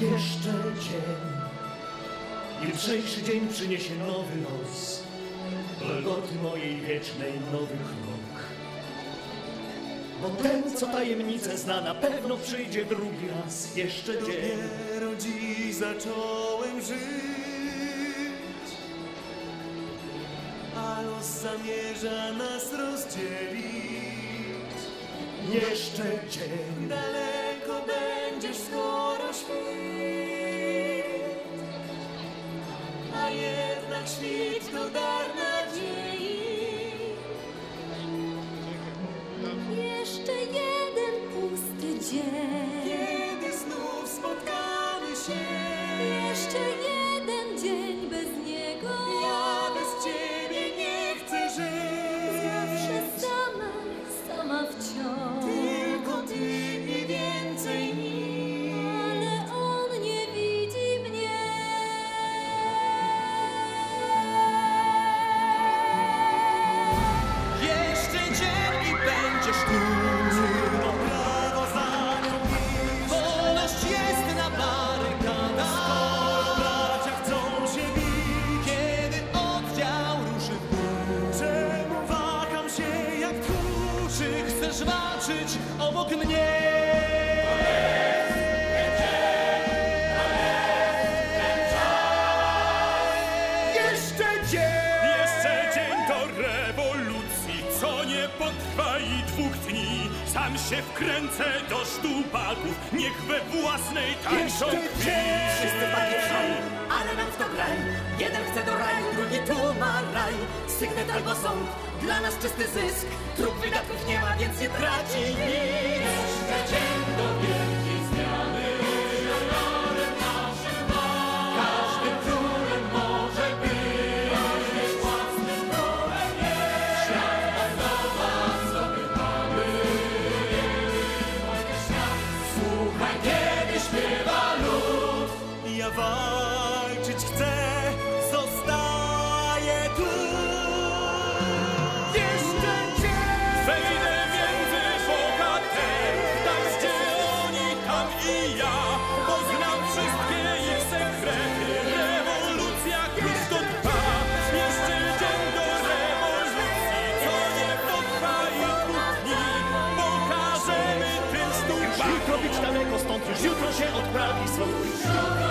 Jeszcze dzień. Jutrzejszy dzień przyniesie nowy los. Golgoty mojej wiecznej nowy krok. Bo ten, co tajemnicę zna, na pewno przyjdzie drugi raz. Jeszcze dzień. Dopiero dziś zacząłem żyć, a los zamierza nas rozdzielić. Jeszcze dzień. Daleko będziesz skoro no doubt. Obok mnie? Jeszcze dzień. Jeszcze dzień do rewolucji, co nie potrwa i dwóch dni. Sam się wkręcę do sztubaków, niech we własnej tańczą krwi. Sygnet albo sąd, dla nas czysty zysk Truk wydatków nie ma, więc nie traci nic. Jeszcze dzień do wielkiej zmiany. Kolorem naszym ma Każdy królem może być. Choćbyś własnym królem jest. Świat nowa zdobywamy Słuchaj, kiedy śpiewa lud. Ja wam się odprawi swój.